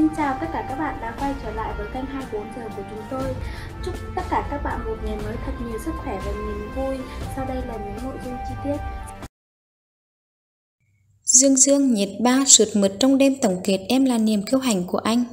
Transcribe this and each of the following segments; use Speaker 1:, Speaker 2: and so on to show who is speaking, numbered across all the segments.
Speaker 1: Xin chào tất cả các bạn đã quay trở lại với kênh 24 giờ của chúng tôi. Chúc tất cả các bạn một ngày mới thật nhiều sức khỏe và niềm vui. Sau đây là những nội dung chi tiết.
Speaker 2: Dương Dương nhiệt ba sượt mượt trong đêm tổng kết Em là niềm kiêu hành của anh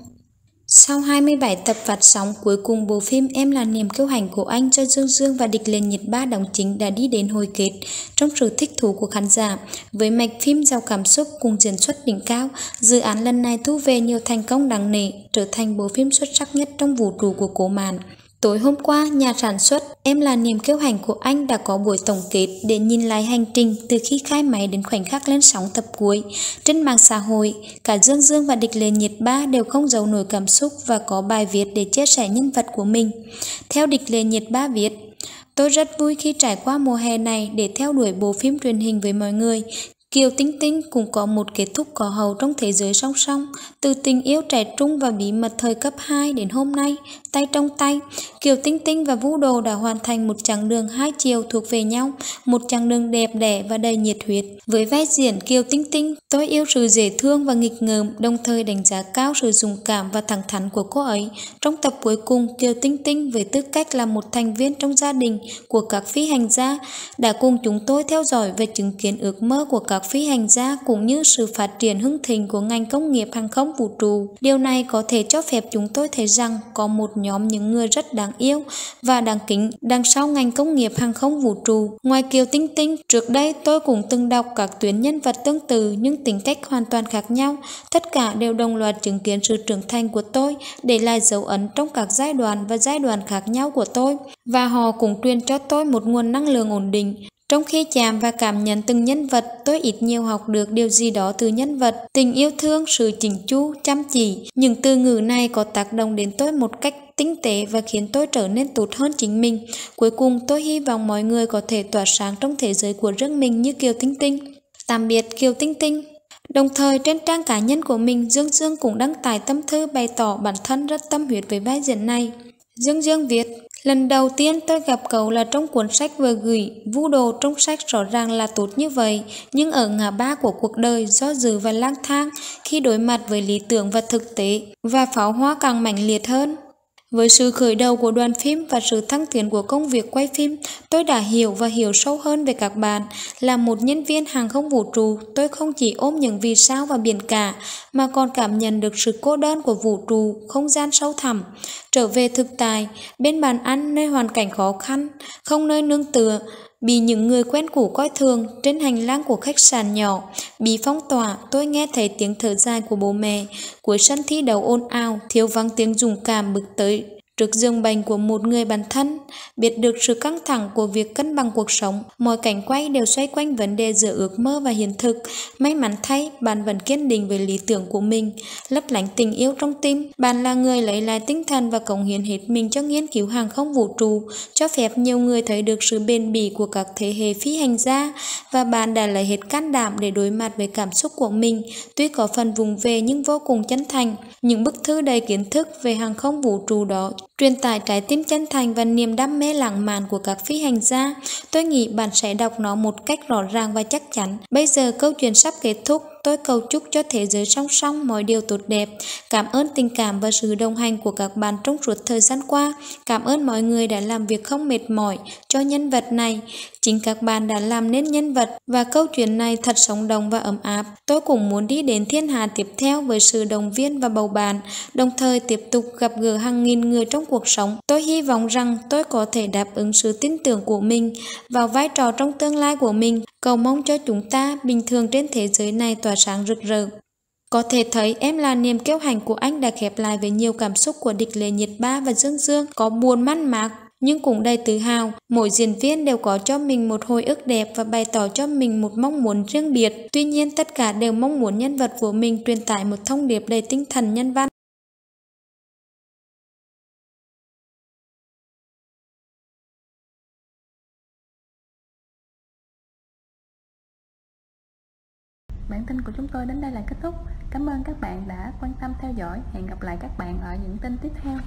Speaker 2: sau 27 tập phát sóng, cuối cùng bộ phim Em là niềm kiêu hành của anh cho Dương Dương và Địch Liên Nhiệt ba đồng chính đã đi đến hồi kết trong sự thích thú của khán giả. Với mạch phim giàu cảm xúc cùng diễn xuất đỉnh cao, dự án lần này thu về nhiều thành công đáng nể, trở thành bộ phim xuất sắc nhất trong vũ trụ của cổ màn. Tối hôm qua, nhà sản xuất Em là niềm kiêu hành của anh đã có buổi tổng kết để nhìn lại hành trình từ khi khai máy đến khoảnh khắc lên sóng tập cuối. Trên mạng xã hội, cả Dương Dương và Địch Lê Nhiệt Ba đều không giấu nổi cảm xúc và có bài viết để chia sẻ nhân vật của mình. Theo Địch Lê Nhiệt Ba viết, Tôi rất vui khi trải qua mùa hè này để theo đuổi bộ phim truyền hình với mọi người. Kiều Tinh Tinh cũng có một kết thúc có hầu trong thế giới song song, từ tình yêu trẻ trung và bí mật thời cấp 2 đến hôm nay, tay trong tay, Kiều Tinh Tinh và Vũ Đồ đã hoàn thành một chặng đường hai chiều thuộc về nhau, một chặng đường đẹp đẽ và đầy nhiệt huyết. Với vai diễn Kiều Tinh Tinh, tôi yêu sự dễ thương và nghịch ngợm, đồng thời đánh giá cao sự dũng cảm và thẳng thắn của cô ấy. Trong tập cuối cùng, Kiều Tinh Tinh với tư cách là một thành viên trong gia đình của các phi hành gia đã cùng chúng tôi theo dõi và chứng kiến ước mơ của các phi hành gia cũng như sự phát triển hưng thịnh của ngành công nghiệp hàng không vũ trụ. Điều này có thể cho phép chúng tôi thấy rằng có một nhóm những người rất đáng yêu và đáng kính đằng sau ngành công nghiệp hàng không vũ trụ. Ngoài Kiều Tinh Tinh, trước đây tôi cũng từng đọc các tuyến nhân vật tương tự nhưng tính cách hoàn toàn khác nhau. Tất cả đều đồng loạt chứng kiến sự trưởng thành của tôi, để lại dấu ấn trong các giai đoạn và giai đoạn khác nhau của tôi. Và họ cũng truyền cho tôi một nguồn năng lượng ổn định, trong khi chạm và cảm nhận từng nhân vật, tôi ít nhiều học được điều gì đó từ nhân vật, tình yêu thương, sự chỉnh chu, chăm chỉ. Những từ ngữ này có tác động đến tôi một cách tinh tế và khiến tôi trở nên tốt hơn chính mình. Cuối cùng, tôi hy vọng mọi người có thể tỏa sáng trong thế giới của riêng mình như Kiều Tinh Tinh. Tạm biệt Kiều Tinh Tinh. Đồng thời trên trang cá nhân của mình, Dương Dương cũng đăng tải tâm thư bày tỏ bản thân rất tâm huyết với vai diễn này. Dương Dương viết, Lần đầu tiên tôi gặp cậu là trong cuốn sách vừa gửi, vũ đồ trong sách rõ ràng là tốt như vậy, nhưng ở ngã ba của cuộc đời do dự và lang thang khi đối mặt với lý tưởng và thực tế, và pháo hoa càng mạnh liệt hơn. Với sự khởi đầu của đoàn phim và sự thăng tiến của công việc quay phim, tôi đã hiểu và hiểu sâu hơn về các bạn. Là một nhân viên hàng không vũ trụ, tôi không chỉ ôm những vì sao và biển cả, mà còn cảm nhận được sự cô đơn của vũ trụ, không gian sâu thẳm. Trở về thực tài, bên bàn ăn nơi hoàn cảnh khó khăn, không nơi nương tựa, bị những người quen cũ coi thường trên hành lang của khách sạn nhỏ, bị phong tỏa, tôi nghe thấy tiếng thở dài của bố mẹ. Cuối sân thi đấu ôn ào, thiếu vắng tiếng dùng cảm bực tới. Trước giường bệnh của một người bản thân, biết được sự căng thẳng của việc cân bằng cuộc sống, mọi cảnh quay đều xoay quanh vấn đề giữa ước mơ và hiện thực. May mắn thay, bạn vẫn kiên định về lý tưởng của mình, lấp lánh tình yêu trong tim. Bạn là người lấy lại tinh thần và cống hiến hết mình cho nghiên cứu hàng không vũ trụ, cho phép nhiều người thấy được sự bền bỉ của các thế hệ phi hành gia và bạn đã lấy hết can đảm để đối mặt với cảm xúc của mình, tuy có phần vùng về nhưng vô cùng chân thành. Những bức thư đầy kiến thức về hàng không vũ trụ đó truyền tải trái tim chân thành và niềm đam mê lãng mạn của các phi hành gia. Tôi nghĩ bạn sẽ đọc nó một cách rõ ràng và chắc chắn. Bây giờ câu chuyện sắp kết thúc, tôi cầu chúc cho thế giới song song mọi điều tốt đẹp. Cảm ơn tình cảm và sự đồng hành của các bạn trong suốt thời gian qua. Cảm ơn mọi người đã làm việc không mệt mỏi cho nhân vật này. Chính các bạn đã làm nên nhân vật và câu chuyện này thật sống động và ấm áp. Tôi cũng muốn đi đến thiên hà tiếp theo với sự đồng viên và bầu bạn, đồng thời tiếp tục gặp gỡ hàng nghìn người trong cuộc sống. Tôi hy vọng rằng tôi có thể đáp ứng sự tin tưởng của mình vào vai trò trong tương lai của mình. Cầu mong cho chúng ta bình thường trên thế giới này tỏa sáng rực rỡ. Có thể thấy em là niềm kiêu hành của anh đã khép lại với nhiều cảm xúc của địch lệ nhiệt ba và dương dương, có buồn mắt mạc nhưng cũng đầy tự hào. Mỗi diễn viên đều có cho mình một hồi ức đẹp và bày tỏ cho mình một mong muốn riêng biệt. Tuy nhiên tất cả đều mong muốn nhân vật của mình truyền tải một thông điệp đầy tinh thần nhân văn.
Speaker 1: Bản tin của chúng tôi đến đây là kết thúc. Cảm ơn các bạn đã quan tâm theo dõi. Hẹn gặp lại các bạn ở những tin tiếp theo.